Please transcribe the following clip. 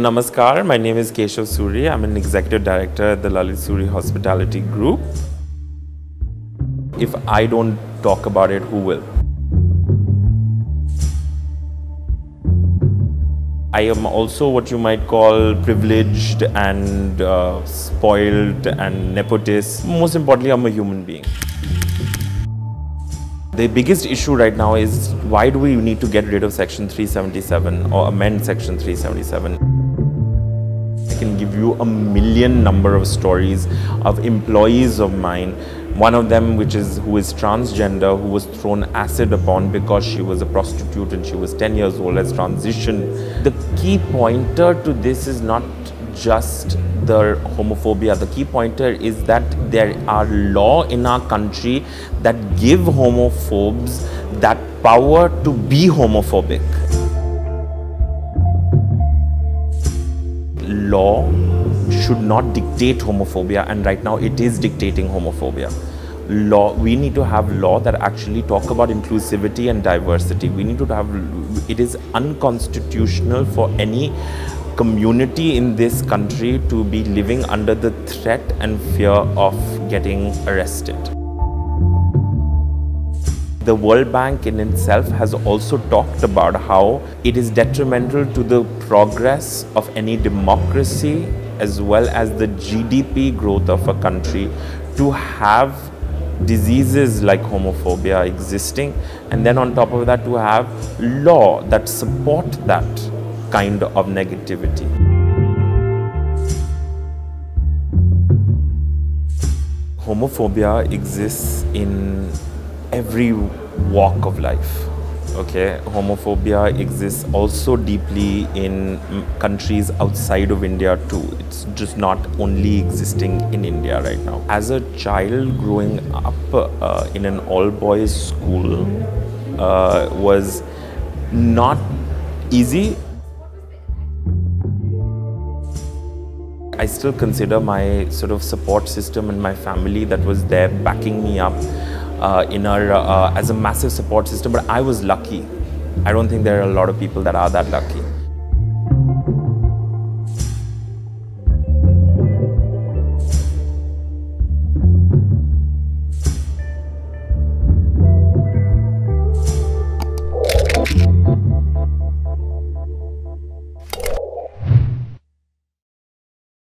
Namaskar, my name is Keshav Suri. I'm an executive director at the Lalit Suri Hospitality Group. If I don't talk about it, who will? I am also what you might call privileged and uh, spoiled and nepotist. Most importantly, I'm a human being. The biggest issue right now is why do we need to get rid of Section 377 or amend Section 377? I can give you a million number of stories of employees of mine. One of them, which is who is transgender, who was thrown acid upon because she was a prostitute and she was 10 years old, has transitioned. The key pointer to this is not just the homophobia. The key pointer is that there are law in our country that give homophobes that power to be homophobic. Law should not dictate homophobia and right now it is dictating homophobia law we need to have law that actually talk about inclusivity and diversity we need to have it is unconstitutional for any community in this country to be living under the threat and fear of getting arrested. The World Bank in itself has also talked about how it is detrimental to the progress of any democracy as well as the GDP growth of a country to have diseases like homophobia existing and then on top of that to have law that support that kind of negativity. Homophobia exists in every walk of life. Okay, homophobia exists also deeply in countries outside of India too. It's just not only existing in India right now. As a child growing up uh, in an all boys school uh, was not easy I still consider my sort of support system and my family that was there backing me up uh, in our, uh, as a massive support system. But I was lucky. I don't think there are a lot of people that are that lucky.